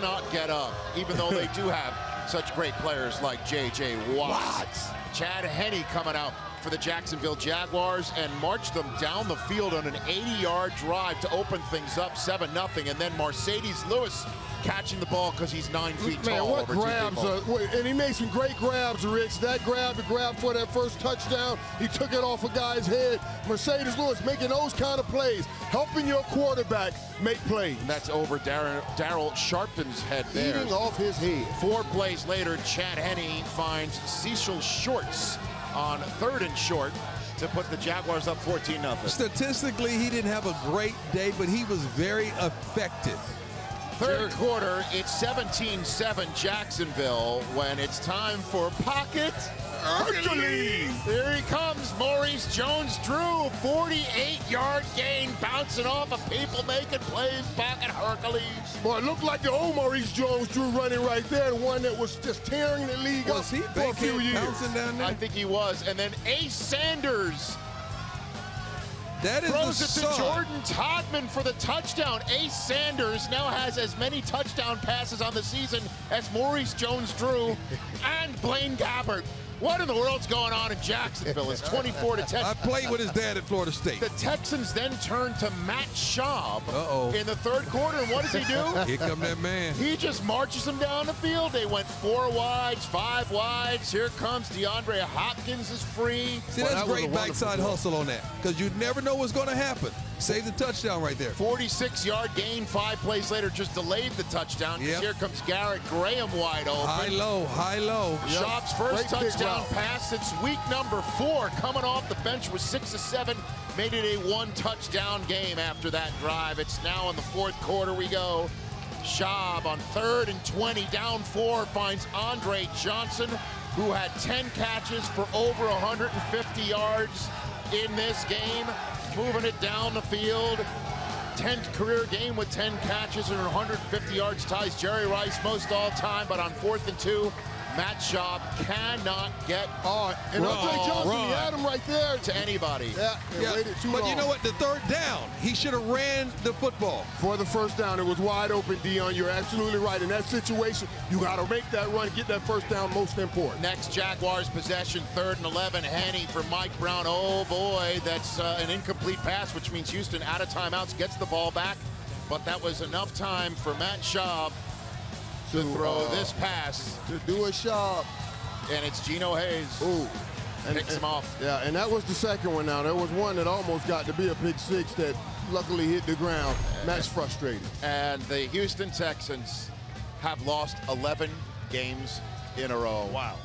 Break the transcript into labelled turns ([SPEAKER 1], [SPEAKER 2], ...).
[SPEAKER 1] cannot get up, even though they do have such great players like J.J. Watt. Chad Henne coming out for the Jacksonville Jaguars and marched them down the field on an 80-yard drive to open things up 7-0. And then Marcedes Lewis catching the ball because he's nine feet
[SPEAKER 2] Man,
[SPEAKER 1] tall.
[SPEAKER 2] what
[SPEAKER 1] over two
[SPEAKER 2] grabs! Uh, and he made some great grabs, Rich. That grab, the grab for that first touchdown, he took it off a guy's head. Marcedes Lewis making those kind of plays, helping your quarterback make plays.
[SPEAKER 1] And that's over Darryl Sharpton's head there.
[SPEAKER 2] Eating off his head.
[SPEAKER 1] Four plays later, Chad Henne finds Cecil Shorts on third and short to put the Jaguars up 14 0
[SPEAKER 3] Statistically, he didn't have a great day, but he was very effective.
[SPEAKER 1] Third quarter, it's 17-7 Jacksonville when it's time for Pocket Hercules. Here he comes, Maurice Jones-Drew, 48-yard gain, bouncing off of people making plays, Pocket Hercules.
[SPEAKER 2] Boy, it looked like the old Maurice Jones-Drew running right there, the one that was just tearing the league
[SPEAKER 3] Was
[SPEAKER 2] up
[SPEAKER 3] he
[SPEAKER 2] for a few years.
[SPEAKER 3] bouncing down there?
[SPEAKER 1] I think he was. And then Ace Sanders
[SPEAKER 3] That is
[SPEAKER 1] throws
[SPEAKER 3] the
[SPEAKER 1] it to
[SPEAKER 3] son.
[SPEAKER 1] Jordan Todman for the touchdown. Ace Sanders now has as many touchdown passes on the season as Maurice Jones-Drew and Blaine Gabbert. What in the world's going on in Jacksonville? It's 24 to 10.
[SPEAKER 3] I played with his dad at Florida State.
[SPEAKER 1] The Texans then turn to Matt Schaub
[SPEAKER 3] Uh-oh.
[SPEAKER 1] in the third quarter, and what does he do?
[SPEAKER 3] Here come that man.
[SPEAKER 1] He just marches them down the field. They went four wides, five wides. Here comes DeAndre Hopkins is free.
[SPEAKER 3] See,
[SPEAKER 2] Well,
[SPEAKER 3] that's
[SPEAKER 2] that
[SPEAKER 3] great
[SPEAKER 2] wonderful
[SPEAKER 3] backside
[SPEAKER 2] throw.
[SPEAKER 3] hustle on that because you never know what's going to happen. Save the touchdown right there.
[SPEAKER 1] 46 yard gain, five plays later, just delayed the touchdown.
[SPEAKER 3] Yep.
[SPEAKER 1] Here comes Garrett Graham wide open.
[SPEAKER 3] High low, high low.
[SPEAKER 1] Schaub's first
[SPEAKER 2] Great big
[SPEAKER 1] touchdown pass. It's week number four. Coming off the bench with six to seven. Made it a one touchdown game after that drive. It's now in the fourth quarter we go. Schaub on third and 20, down four, finds Andre Johnson, who had 10 catches for over 150 yards in this game. Moving it down the field. 10th career game with 10 catches and 150 yards ties Jerry Rice most all time, but on fourth and two, Matt Schaub cannot get
[SPEAKER 2] on. and
[SPEAKER 1] Run,
[SPEAKER 2] Andre Johnson,
[SPEAKER 3] run.
[SPEAKER 2] he had him right there.
[SPEAKER 1] to anybody.
[SPEAKER 2] Yeah,
[SPEAKER 3] Yeah,
[SPEAKER 2] waited too
[SPEAKER 3] but
[SPEAKER 2] long.
[SPEAKER 3] you know what? The third down, he should have ran the football.
[SPEAKER 2] For the first down, it was wide open, Deion. You're absolutely right. In that situation, you got to make that run, get that first down, most important.
[SPEAKER 1] Next Jaguars possession, third and 11. Henne for Mike Brown. Oh boy, that's uh, an incomplete pass, which means Houston out of timeouts gets the ball back. But that was enough time for Matt Schaub to throw
[SPEAKER 2] uh,
[SPEAKER 1] this pass,
[SPEAKER 2] To do a shot.
[SPEAKER 1] and it's Geno Hayes.
[SPEAKER 2] Ooh. And,
[SPEAKER 1] Picks him off.
[SPEAKER 2] Yeah, and that was the second one now. There was one that almost got to be a pick six that luckily hit the ground. Matt's frustrated.
[SPEAKER 1] And the Houston Texans have lost 11 games in a row.
[SPEAKER 3] Wow.